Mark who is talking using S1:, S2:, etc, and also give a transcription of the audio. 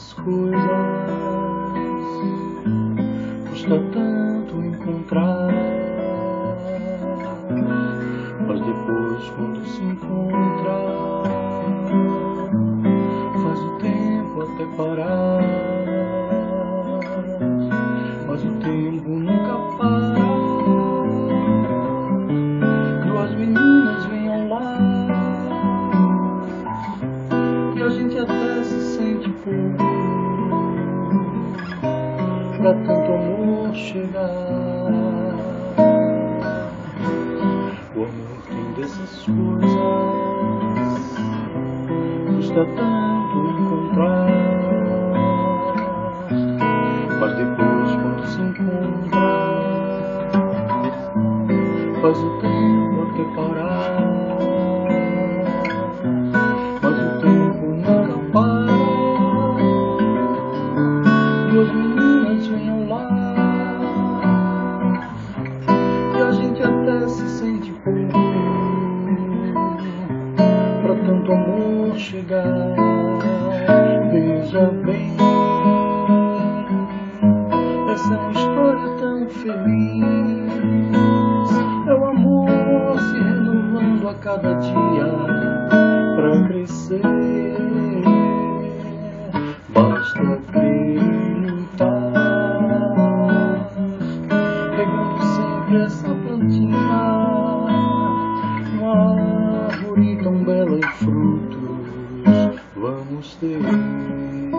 S1: As coisas, custa tanto encontrar. Mas depois, quando se encontrar faz o tempo até parar. Pra tanto amor chegar. O amor tem dessas coisas, custa tanto encontrar. Mas depois, quando se encontra, faz o tempo até parar. Chegar. Veja bem, essa é história tão feliz. É o amor se renovando a cada dia pra crescer. Basta crer lutar, pegando sempre essa plantinha, uma árvore tão bela e frutos vamos ter.